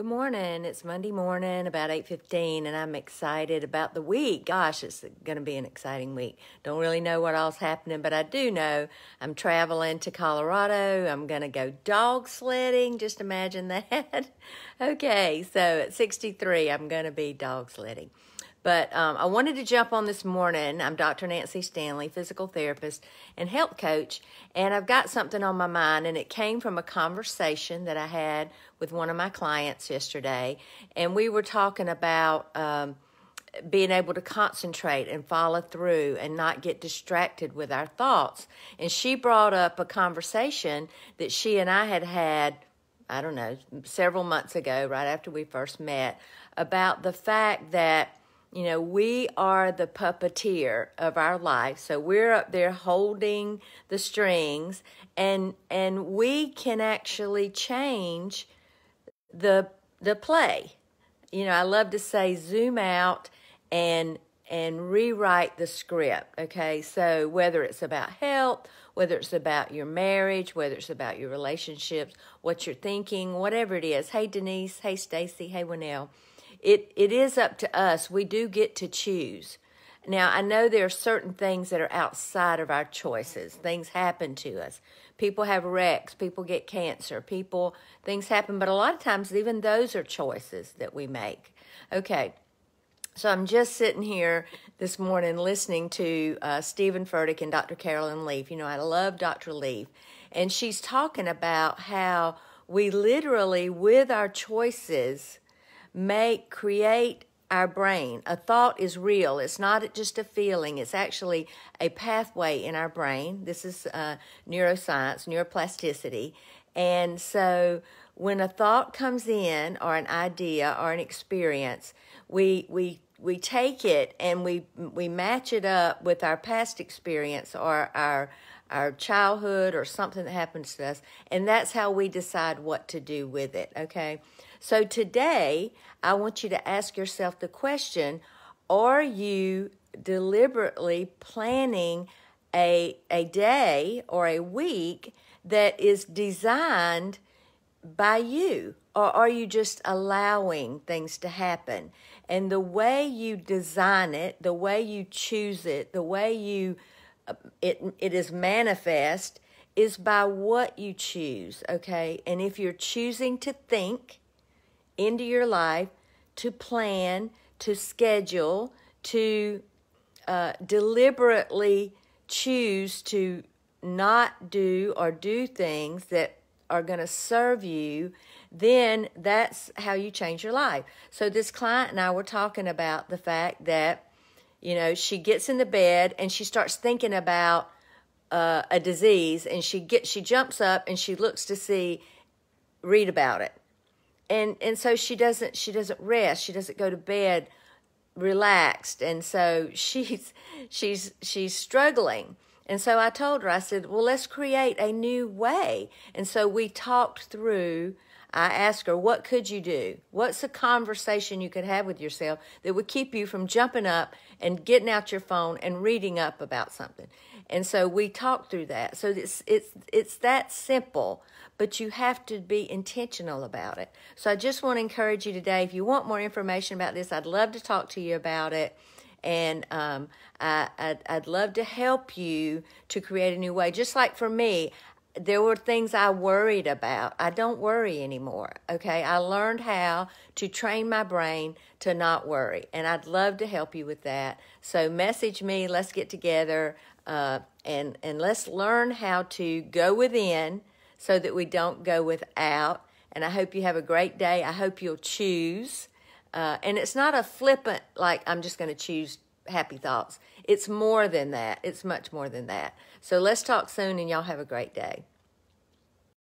Good morning. It's Monday morning, about 8:15, and I'm excited about the week. Gosh, it's going to be an exciting week. Don't really know what all's happening, but I do know I'm traveling to Colorado. I'm going to go dog sledding. Just imagine that. okay, so at 63, I'm going to be dog sledding. But um, I wanted to jump on this morning. I'm Dr. Nancy Stanley, physical therapist and health coach, and I've got something on my mind, and it came from a conversation that I had with one of my clients yesterday, and we were talking about. Um, being able to concentrate and follow through and not get distracted with our thoughts. And she brought up a conversation that she and I had had, I don't know, several months ago, right after we first met, about the fact that you know, we are the puppeteer of our life. So we're up there holding the strings and and we can actually change the the play. You know, I love to say zoom out and and rewrite the script. Okay, so whether it's about health, whether it's about your marriage, whether it's about your relationships, what you're thinking, whatever it is. Hey Denise, hey Stacy, hey Winnell it it is up to us. We do get to choose. Now, I know there are certain things that are outside of our choices. Things happen to us. People have wrecks, people get cancer, people things happen, but a lot of times even those are choices that we make. Okay. So I'm just sitting here this morning listening to uh, Steven Furtick and Dr. Caroline Leaf. You know, I love Dr. Leaf. And she's talking about how we literally, with our choices, make, create our brain. A thought is real. It's not just a feeling. It's actually a pathway in our brain. This is uh, neuroscience, neuroplasticity. And so when a thought comes in or an idea or an experience, we, we, we take it and we, we match it up with our past experience or our, our childhood or something that happens to us. And that's how we decide what to do with it. Okay. So today, I want you to ask yourself the question Are you deliberately planning a, a day or a week that is designed by you? Or are you just allowing things to happen? And the way you design it, the way you choose it, the way you uh, it it is manifest is by what you choose, okay? And if you're choosing to think, into your life to plan, to schedule, to uh, deliberately choose to not do or do things that are going to serve you, then that's how you change your life. So, this client and I were talking about the fact that, you know, she gets in the bed and she starts thinking about uh, a disease and she gets, she jumps up and she looks to see, read about it. And and so she doesn't she doesn't rest. She doesn't go to bed relaxed. And so she's she's she's struggling and so i told her i said well let's create a new way and so we talked through i asked her what could you do what's a conversation you could have with yourself that would keep you from jumping up and getting out your phone and reading up about something and so we talked through that so it's it's it's that simple but you have to be intentional about it. So I just want to encourage you today, if you want more information about this, I'd love to talk to you about it. And um, I, I'd, I'd love to help you to create a new way. Just like for me, there were things I worried about. I don't worry anymore. Okay. I learned how to train my brain to not worry. And I'd love to help you with that. So message me. Let's get together uh, and, and let's learn how to go within so that we don't go without. And I hope you have a great day. I hope you'll choose. Uh, and it's not a flippant, like, I'm just going to choose happy thoughts. It's more than that. It's much more than that. So let's talk soon, and y'all have a great day.